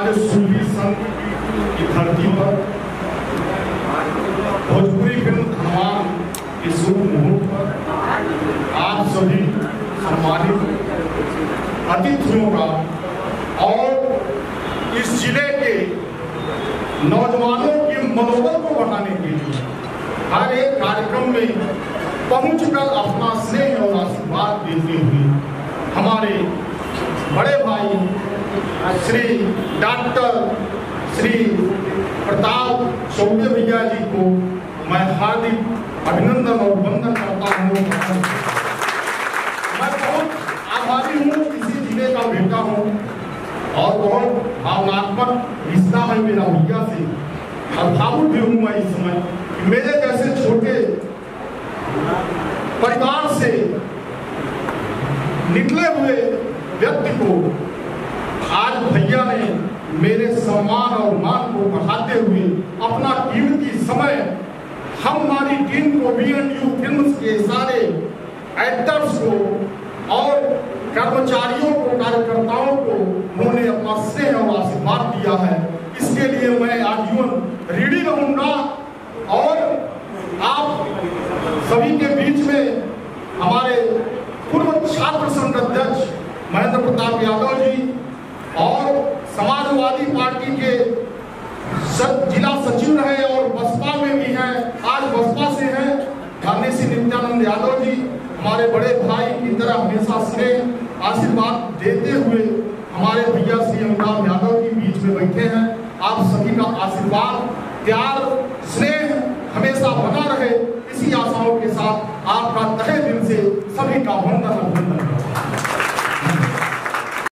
आज सूफी संत की धरती पर। भोजपुरी फ़िल्म हमाम के शुभ मुहूर्त पर आप सभी सम्मानित अतिथियों का और इस ज़िले के नौजवानों के मनोबल को बढ़ाने के लिए हर एक कार्यक्रम में पहुंचकर अपना स्नेह और आशीर्वाद देते हुए हमारे श्री डॉक्टर श्री प्रताप चौबे भैया जी को मैं हार्दिक अभिनंदन और वंदन करता हूँ। मैं बहुत आभारी हूँ इसी ज़िले का बेटा हूँ और बहुत भावनात्मक रिश्ता है मेरा भैया से। और भी हूँ मैं इस समय मेरे जैसे छोटे परिवार से निकले हुए व्यक्ति को आज भैया ने मेरे सम्मान और मान को बढ़ाते हुए अपना कीमती समय, हमारी टीम को बी एन यू फ़िल्म के सारे एक्टर्स को और कर्मचारियों को, कार्यकर्ताओं को उन्होंने अपना स्नेह और आशीर्वाद दिया है। इसके लिए मैं आजीवन रीडी रहूँगा और आप सभी के बीच में हमारे पूर्व छात्र संघ अध्यक्ष महेंद्र प्रताप यादव जी और समाजवादी पार्टी के जिला सचिव रहे और बसपा में भी हैं। आज बसपा से हैं। गांधी सिंह नित्यानंद यादव जी, हमारे बड़े भाई की तरह हमेशा स्नेह आशीर्वाद देते हुए हमारे भैया श्री अमिताभ यादव जी बीच में बैठे हैं। आप सभी का आशीर्वाद, प्यार, स्नेह हमेशा बना रहे। इसी आशाओं के साथ आपका तहे दिल से सभी का